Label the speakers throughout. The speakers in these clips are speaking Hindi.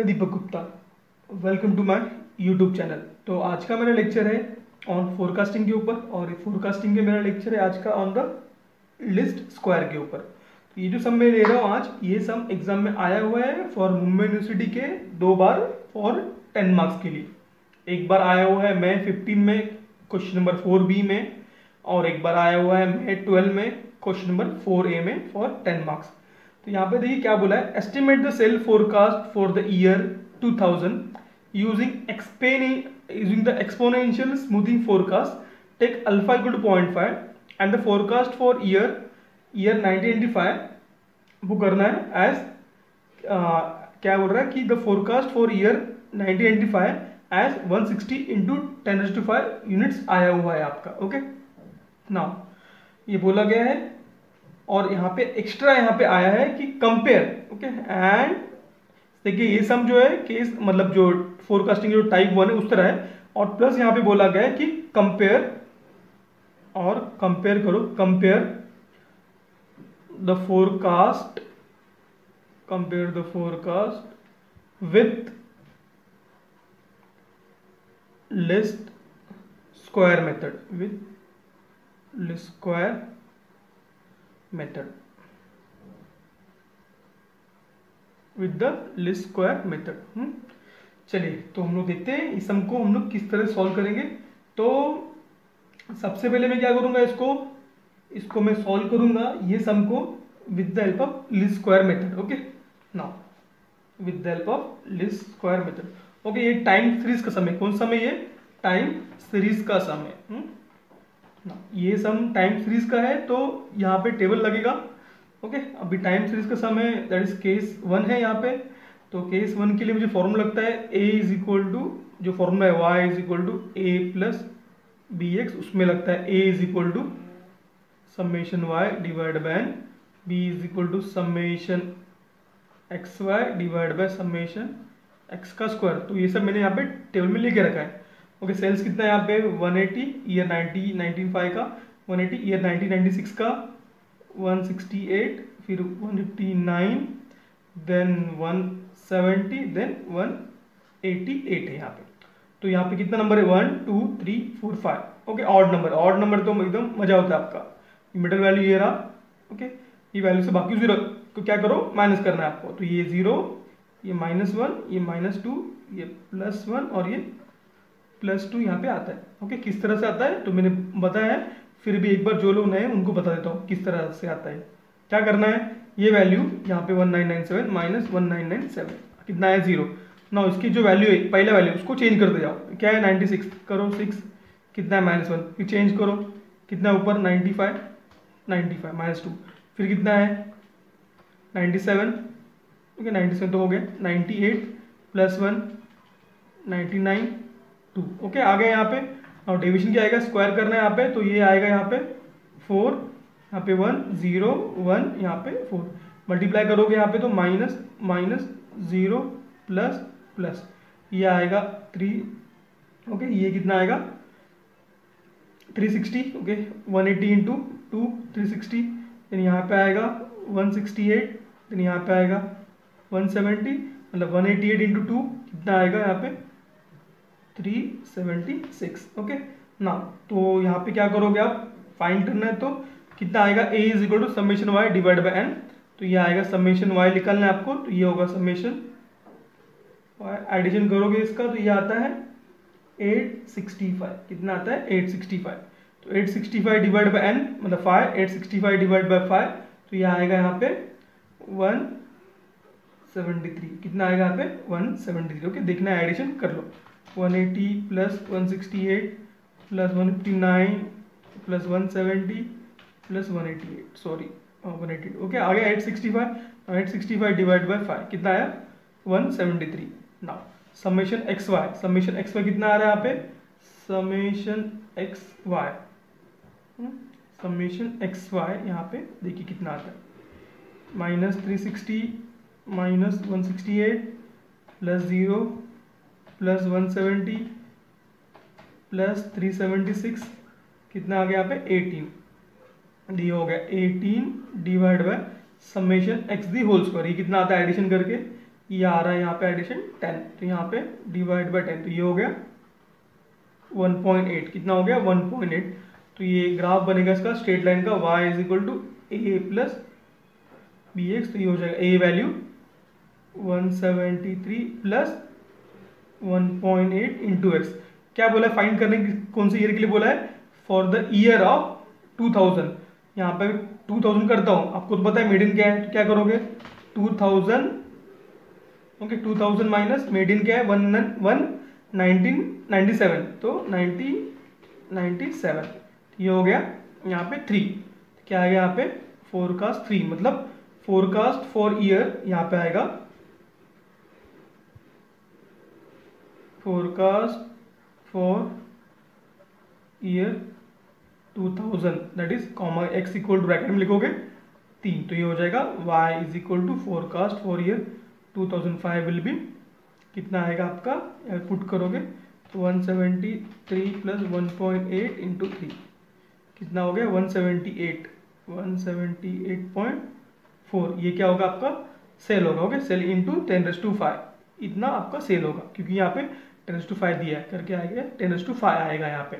Speaker 1: मैं Deepak Gupta. Welcome to my YouTube channel तो आज का मेरा लेक्चर है ऑन फोरकास्टिंग के ऊपर और फोरकास्टिंग के मेरा लेक्चर है आज का ऑन द लिस्ट स्क्वायर के ऊपर। तो ये जो सम मैं ले रहा हूँ आज, ये सम एग्ज़ाम में आया हुआ है फॉर मुंबई यूनिवर्सिटी के दो बार फॉर टेन मार्क्स के लिए। एक बार आया हुआ है मैं फिफ्टीन में क्वेश्चन नंबर फोर बी में, और एक बार आया हुआ है मैं ट्वेल्व में क्वेश्चन नंबर फोर ए में फॉर टेन मार्क्स तो यहाँ पे देखिए क्या बोला है? Estimate the sale forecast for the year 2000 using expanding using the exponential smoothing forecast take alpha equal to point five and the forecast for year year 1985 वो करना है एज क्या बोल रहा है कि the forecast for year 1985 as 160 sixty into ten to five units आया हुआ है आपका ओके okay? नाउ ये बोला गया है और यहाँ पे एक्स्ट्रा यहाँ पे आया है कि कंपेयर ओके एंड देखिए, ये सम जो है केस मतलब जो फोरकास्टिंग जो टाइप वन है, उस तरह है। और प्लस यहाँ पे बोला गया है कि कंपेयर और कंपेयर करो compare the forecast compare the forecast with least square method with least square method with the least square method चलिए तो हम लोग देखते हैं इस सम को हम लोग किस तरह सॉल्व करेंगे। तो सबसे पहले मैं क्या करूँगा इसको? इसको मैं सॉल्व करूँगा ये सम को with the help of least square method okay now with the help of least square method okay ये टाइम सीरीज़ का समय कौन समय ये? टाइम सीरीज़ का समय हुँ? ये सम टाइम सीरीज़ का है तो यहाँ पे टेबल लगेगा। ओके अभी टाइम सीरीज़ का सम है दैट इज़ केस वन है यहाँ पे। तो केस वन के लिए मुझे फॉर्मूला लगता है ए इज़ इक्वल टू जो फॉर्मूला है Y is equal to A plus B X उसमें लगता है A is equal to summation Y divide by N B is equal to summation X Y divide by summation X का स्क्वायर तो ये सब मैंने यहाँ पे टेबल में लिखे रखा है। ओके सेल्स कितना है यहाँ पे? 180 ईयर 90 1995 का। 180 ईयर 1996 का। 168 फिर 159 देन 170 देन 188 है यहाँ पे। तो यहाँ पे कितना नंबर है? One two three four five okay odd number odd number तो एकदम मज़ा होता है आपका। मिडल वैल्यू ये रहा। ओके ये वैल्यू से बाकी ज़ीरो तो क्या करो? माइनस करना है आपको। तो ये ज़ीरो ये माइनस वन ये माइनस टू ये प्लस वन और ये प्लस टू यहाँ पे आता है। ओके किस तरह से आता है? तो मैंने बताया है फिर भी एक बार जो लोग नए उनको बता देता हूँ किस तरह से आता है। क्या करना है? ये वैल्यू यहाँ पे one nine nine seven minus one nine nine seven कितना है? ज़ीरो ना इसकी जो वैल्यू है, पहला वैल्यू उसको चेंज कर दे जाओ। क्या है? नाइन्टी सिक्स करो सिक्स कितना है? माइनस वन फिर चेंज करो। कितना ऊपर? Ninety five ninety five minus two फिर कितना है? Ninety seven okay ninety seven तो हो गया। Ninety eight plus one ninety nine two okay आ गया यहाँ पे, और डिविजन क्या आएगा? स्क्वायर करना है यहाँ पे तो ये आएगा यहाँ पे फोर यहाँ पे वन ज़ीरो वन यहाँ पे फोर मल्टीप्लाई करोगे यहाँ पे तो minus minus zero plus plus ये आएगा थ्री ओके ये कितना आएगा? Three sixty okay one eighty into two three sixty then यहाँ पे आएगा वन सिक्सटी एट देन यहाँ पे आएगा वन सेवेंटी मतलब one eighty eight into two कितना आएगा यहाँ पे? थ्री सेवेंटी सिक्स ओके ना तो यहाँ पे क्या करोगे आप? फाइंड करना है तो कितना आएगा? A is equal to summation Y divide by N तो ये आएगा समेशन वाई निकालना है आपको तो ये होगा समेशन एडिशन करोगे इसका तो ये आता है एट सिक्सटी फाइव कितना आता है? एट सिक्सटी फाइव तो eight sixty five divide by N मतलब five eight sixty five divide by five तो ये आएगा यहाँ पे वन सेवेंटी थ्री कितना आएगा यहाँ पे? वन सेवेंटी थ्री ओके देखना है एडिशन कर लो। 180 plus 168 plus 159 plus 170 plus 188 sorry 188 okay आ गया 865 865 डिवाइड बाई फाइव कितना आया? 173 now summation X Y summation X Y कितना आ रहा है यहाँ पे? Summation X Y summation X Y यहाँ पे देखिए कितना आता है। Minus three sixty minus one sixty eight plus zero plus one seventy, plus three seventy six, कितना आ गया यहाँ पे? एटीन। डी हो गया eighteen divide by summation X the whole square. ये कितना आता है एडिशन करके? ये आ रहा है यहाँ पे एडिशन टेन। तो यहाँ पे डिवाइड बाय टेन तो ये हो गया वन पॉइंट एट। कितना हो गया? One point eight. तो ये ग्राफ बनेगा इसका, स्ट्रेट लाइन का। Y is equal to A plus B X तो ये हो जाएगा। A value 173 plus 1.8 eight into X क्या बोला? है फाइंड करने की कौन से ईयर के लिए बोला है? फॉर द ईयर ऑफ़ 2000 यहाँ पे 2000 करता हूँ। आपको तो पता है मेड इन क्या है? तो क्या करोगे? 2000 ओके 2000 माइनस मेड इन क्या है? One one nineteen ninety seven तो नाइनटीन नाइन्टी सेवन ये हो गया यहाँ पे थ्री क्या है यहाँ पे? फोरकास्ट थ्री मतलब फोरकास्ट फॉर ईयर यहाँ पे आएगा forecast for year 2000 that is comma X equal to bracket में लिखोगे तीन तो ये हो जाएगा y is equal to forecast for year 2005 will be कितना आएगा आपका? पुट करोगे तो 173 plus 1.8 point eight into three कितना हो गया? 178 178.4 ये क्या होगा आपका? सेल होगा okay sale into ten raise to five इतना आपका सेल होगा, क्योंकि यहाँ पे टेन टू फाइव दिया है, करके आएगा, टेन टू फाइव आएगा यहाँ पे।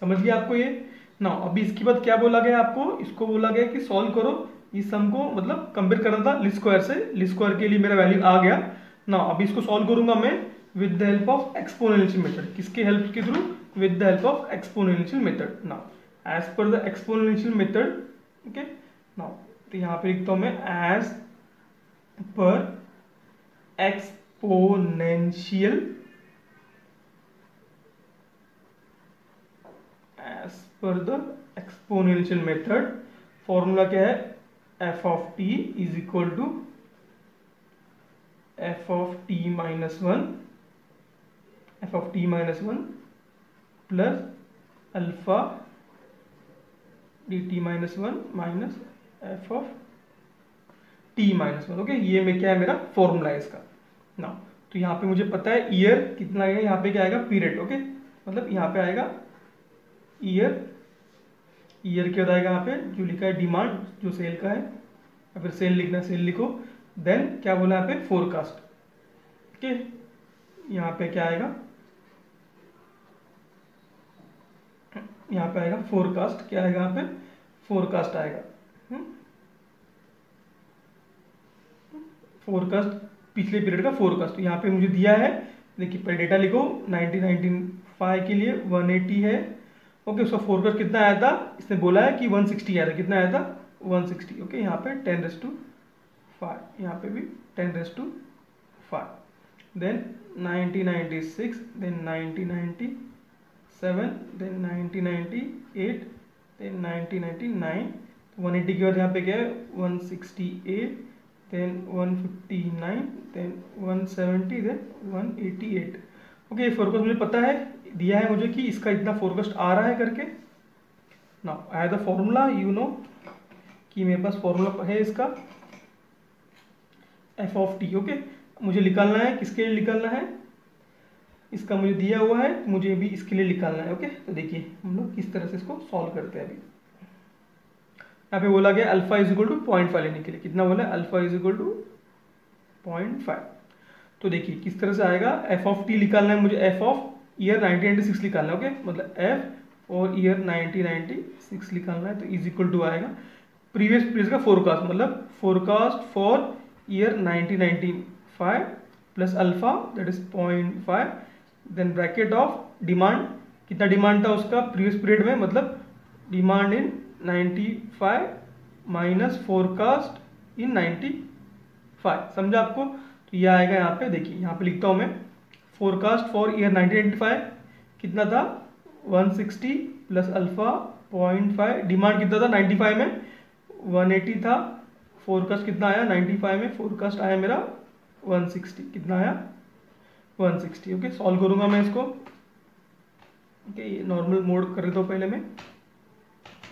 Speaker 1: समझ गया आपको ये? ना अभी इसके बाद क्या बोला गया आपको? इसको बोला गया कि सॉल्व करो। इस सम को मतलब कंपेयर करना था लिस्ट स्क्वायर से लिस्ट स्क्वायर के लिए मेरा वैल्यू आ गया। ना अभी इसको सॉल्व करूँगा मैं with the help of exponential method किसके हेल्प के through with the help of exponential method ना as per the exponential method okay now तो यहाँ पे लिखता हूँ मैं as per exponential the exponential method. Formula क्या है? F of T is equal to F of T minus one F of T minus one plus alpha D T minus one minus F of T minus one okay ये में क्या है मेरा? फॉर्मूला है इसका। ना तो यहाँ पे मुझे पता है ईयर कितना आएगा? यहाँ पे क्या आएगा? पीरियड ओके मतलब यहाँ पे आएगा ईयर ईयर क्या आएगा यहाँ पे जो लिखा है डिमांड जो सेल का है, या फिर सेल लिखना सेल लिखो देन क्या बोला यहाँ पे? फोरकास्ट ओके यहाँ पे क्या आएगा? यहाँ पे आएगा फोरकास्ट क्या आएगा यहाँ पे? फोरकास्ट आएगा। Forecast hmm? पिछले पीरियड का फोरकास्ट यहाँ पे मुझे दिया है, देखिए, पहले डेटा लिखो 1995 के लिए 180 है ओके उसका फोरकास्ट कितना आया था? इसने बोला है कि 160 आया था। कितना आया था? 160 ओके यहाँ पे 10 रेस टू फाइव यहाँ पे भी 10 raise to five then 1996 then 1990 seven then nineteen ninety eight then nineteen ninety nine one eighty के बाद यहाँ पे क्या है? One sixty eight then one then one seventy then one eighty eight okay forecast मुझे पता है। दिया है मुझे कि इसका इतना फोरकास्ट आ रहा है करके। ना I the formula you know कि मेरे पास फॉर्मूला है इसका। एफ़ ऑफ़ टी ओके मुझे निकालना है, किसके लिए निकालना है? इसका मुझे दिया हुआ है, मुझे भी इसके लिए निकालना है ओके तो देखिए, हम लोग किस तरह से इसको सॉल्व करते हैं अभी। यहाँ पे बोला गया alpha is equal to point five लेने के लिए। कितना बोला alpha is equal to point five तो देखिए, किस तरह से आएगा? एफ़ ऑफ़ टी निकालना है मुझे F of year nineteen six निकालना है, ओके? मतलब एफ़ और ईयर नाइनटीन सिक्स निकालना है तो इज़ इक्वल टू आएगा। प्रीवियस पीरियड का फोरकास्ट मतलब forecast for year nineteen five plus alpha that is point five then bracket of demand कितना डिमांड था उसका प्रीवियस पीरियड में मतलब demand in 95 minus forecast in 95 समझा आपको? तो ये आएगा यहाँ पे, देखिए, यहाँ पे लिखता हूँ मैं। फोरकास्ट फॉर ईयर 1985 कितना था? 160 plus alpha point five demand कितना था? 95 में। 180 था। फोरकास्ट कितना आया? 95 में। फोरकास्ट आया मेरा 160 कितना आया? 160 ओके सॉल्व करूँगा मैं इसको। ओके ये नॉर्मल मोड कर देता हूँ पहले मैं।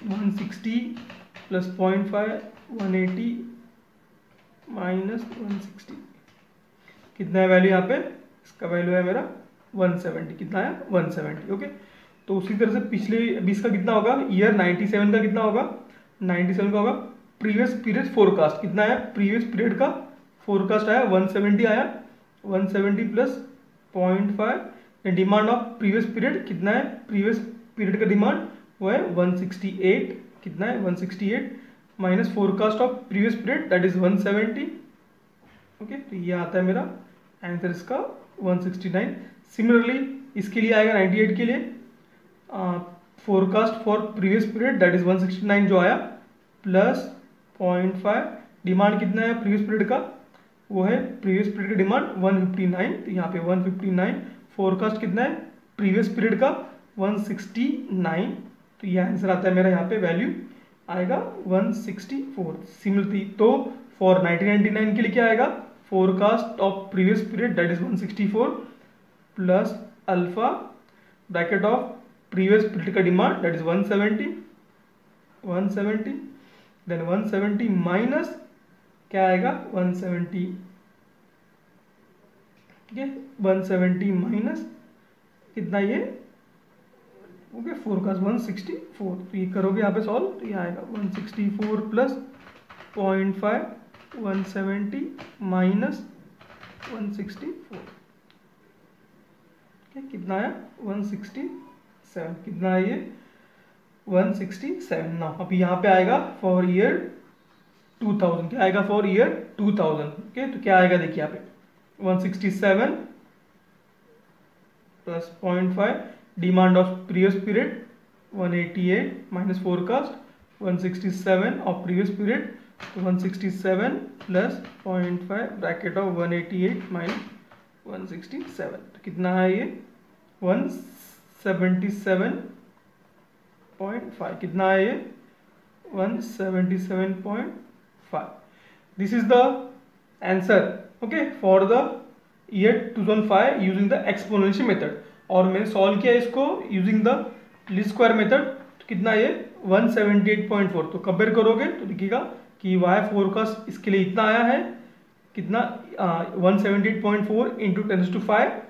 Speaker 1: 160 plus point five one eighty minus one sixty कितना है वैल्यू यहाँ पे? इसका वैल्यू है मेरा 170 कितना है? 170 ओके तो उसी तरह से पिछले अभी इसका कितना होगा? ईयर 97 का कितना होगा? 97 का होगा। प्रीवियस पीरियड फोरकास्ट कितना है प्रीवियस पीरियड का फोरकास्ट आया 170 आया। 170 plus point five demand of previous period कितना है? प्रीवियस पीरियड का डिमांड वो है 168 कितना है? 168 minus forecast of previous period that is 170 okay okay, तो ये आता है मेरा आंसर इसका 169 सिमिलरली इसके लिए आएगा 98 के लिए। Forecast for previous period that is 169 जो आया प्लस पॉइंट फाइव डिमांड कितना है प्रीवियस पीरियड का? वो है प्रीवियस पीरियड का डिमांड 159 तो यहाँ पे 159 फोरकास्ट कितना है? प्रीवियस पीरियड का 169 तो ये आंसर आता है मेरा यहाँ पे वैल्यू आएगा 164 सिमिलरली तो फॉर 1999 के लिए क्या आएगा? Forecast of previous period that is 164 plus alpha bracket of previous period का demand that is 170 170 then 170 minus क्या आएगा? 170 ठीक है 170 माइनस कितना ये? ओके फोरकास्ट 164 तो ये करोगे यहाँ पे सॉल्व तो ये आएगा 164 plus point five one seventy minus one sixty four कितना आया? 167 कितना है ये? 167 ना। अब यहाँ पे आएगा फॉर ईयर 2000 क्या आएगा फॉर ईयर 2000 ओके तो क्या आएगा देखिए यहाँ पे? 167 plus point five demand of previous period 188 minus forecast 167 of previous period तो 167 plus point five bracket of 188 eighty eight minus 167 तो कितना है ये? 177.5 कितना है ये? 177.5 this is the answer okay for the year 2005 using the exponential method और मैंने सॉल्व किया इसको यूजिंग द ली स्क्वायर मेथड कितना ये? 178.4 तो कंपेयर करोगे तो देखिएगा कि वाई फोरकास्ट इसके लिए इतना आया है, कितना one seventy eight point four into ten to five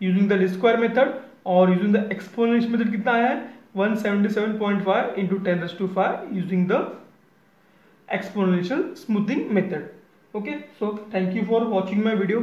Speaker 1: using the square method और यूजिंग द एक्सपोनेंशियल मेथड कितना आया है one seventy seven point five into ten to five using the exponential smoothing method. Okay, so thank you for watching my video.